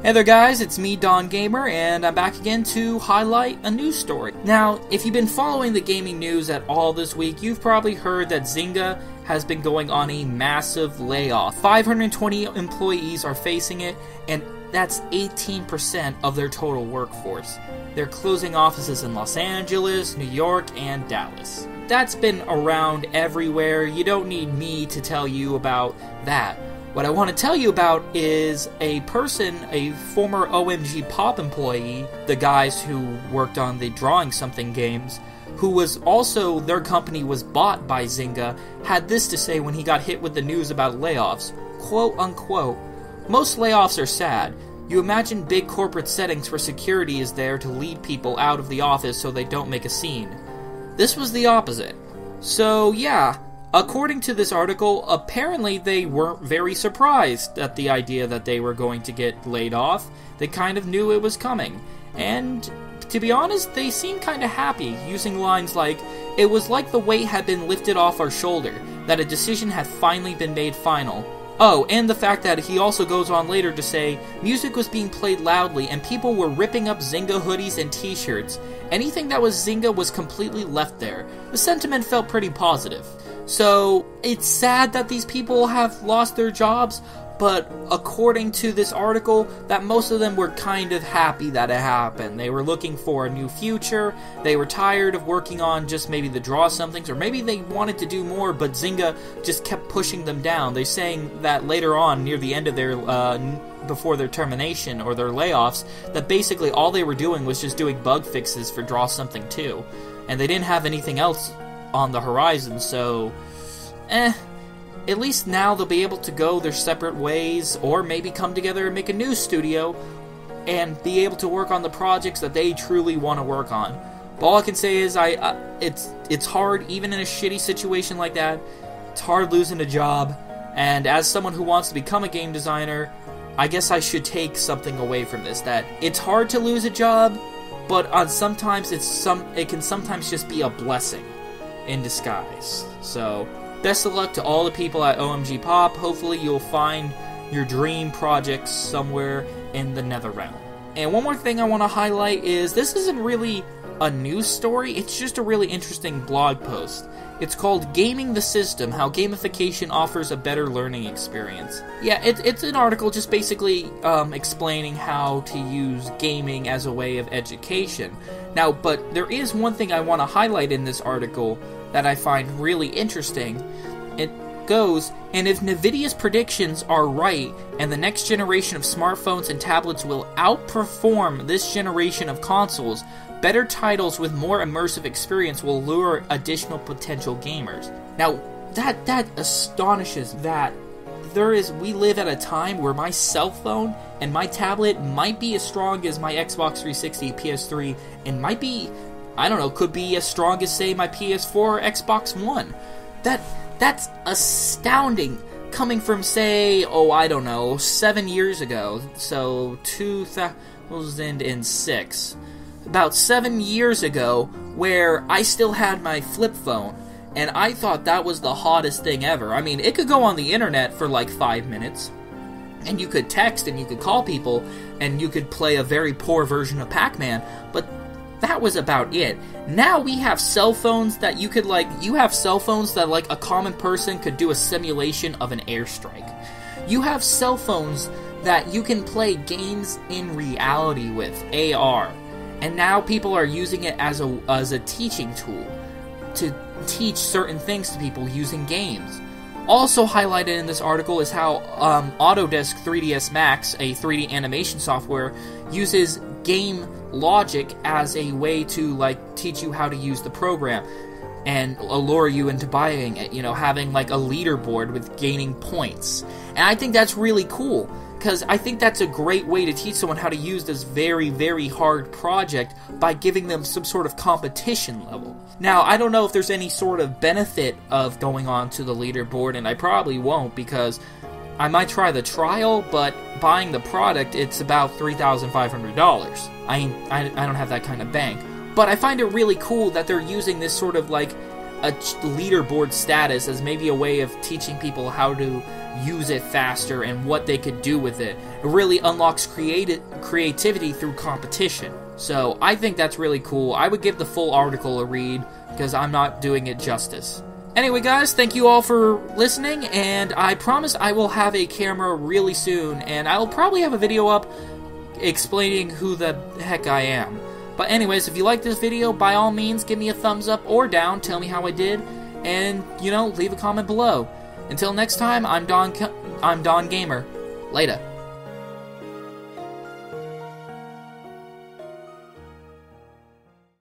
Hey there, guys, it's me, Dawn Gamer, and I'm back again to highlight a news story. Now, if you've been following the gaming news at all this week, you've probably heard that Zynga has been going on a massive layoff. 520 employees are facing it, and that's 18% of their total workforce. They're closing offices in Los Angeles, New York, and Dallas. That's been around everywhere. You don't need me to tell you about that. What I want to tell you about is a person, a former OMG Pop employee, the guys who worked on the Drawing Something games, who was also, their company was bought by Zynga, had this to say when he got hit with the news about layoffs. Quote unquote, most layoffs are sad. You imagine big corporate settings where security is there to lead people out of the office so they don't make a scene. This was the opposite. So, yeah, According to this article, apparently they weren't very surprised at the idea that they were going to get laid off. They kind of knew it was coming. And to be honest, they seemed kind of happy, using lines like, It was like the weight had been lifted off our shoulder, that a decision had finally been made final. Oh, and the fact that he also goes on later to say, Music was being played loudly and people were ripping up Zynga hoodies and t shirts. Anything that was Zynga was completely left there. The sentiment felt pretty positive. So it's sad that these people have lost their jobs, but according to this article, that most of them were kind of happy that it happened. They were looking for a new future. They were tired of working on just maybe the draw somethings, or maybe they wanted to do more, but Zynga just kept pushing them down. They're saying that later on, near the end of their uh, before their termination or their layoffs, that basically all they were doing was just doing bug fixes for Draw Something 2. And they didn't have anything else on the horizon, so eh. At least now they'll be able to go their separate ways, or maybe come together and make a new studio, and be able to work on the projects that they truly want to work on. But all I can say is, I uh, it's it's hard even in a shitty situation like that. It's hard losing a job, and as someone who wants to become a game designer, I guess I should take something away from this. That it's hard to lose a job, but on sometimes it's some it can sometimes just be a blessing in disguise. So, best of luck to all the people at OMG Pop. Hopefully, you'll find your dream projects somewhere in the Nether Realm. And one more thing I want to highlight is this isn't really a news story, it's just a really interesting blog post. It's called Gaming the System How Gamification Offers a Better Learning Experience. Yeah, it, it's an article just basically um, explaining how to use gaming as a way of education. Now, but there is one thing I want to highlight in this article that I find really interesting. It goes, and if NVIDIA's predictions are right, and the next generation of smartphones and tablets will outperform this generation of consoles, better titles with more immersive experience will lure additional potential gamers. Now, that that astonishes that there is we live at a time where my cell phone and my tablet might be as strong as my Xbox 360, PS3, and might be I don't know, could be as strong as say my PS4 or Xbox One. That that's astounding coming from say, oh I don't know, seven years ago. So two thousand and six. About seven years ago, where I still had my flip phone, and I thought that was the hottest thing ever. I mean, it could go on the internet for like five minutes, and you could text and you could call people, and you could play a very poor version of Pac Man, but that was about it. Now we have cell phones that you could like you have cell phones that like a common person could do a simulation of an airstrike. You have cell phones that you can play games in reality with AR. And now people are using it as a as a teaching tool to teach certain things to people using games. Also highlighted in this article is how um, Autodesk 3ds Max, a 3D animation software, uses game logic as a way to like teach you how to use the program and allure you into buying it, you know, having like a leaderboard with gaining points. And I think that's really cool because I think that's a great way to teach someone how to use this very, very hard project by giving them some sort of competition level. Now, I don't know if there's any sort of benefit of going on to the leaderboard, and I probably won't because I might try the trial, but buying the product, it's about $3,500. I, I, I don't have that kind of bank. But I find it really cool that they're using this sort of like a leaderboard status as maybe a way of teaching people how to use it faster and what they could do with it. It really unlocks creati- creativity through competition. So I think that's really cool. I would give the full article a read because I'm not doing it justice. Anyway, guys, thank you all for listening, and I promise I will have a camera really soon, and I'll probably have a video up explaining who the heck I am. But anyways, if you like this video, by all means, give me a thumbs up or down, tell me how I did, and, you know, leave a comment below. Until next time, I'm Dawn, I'm Dawn Gamer. Later.